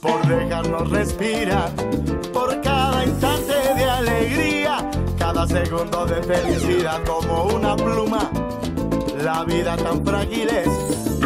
por dejarnos respirar, por cada instante de alegría, cada segundo de felicidad como una pluma. La vida tan frágil es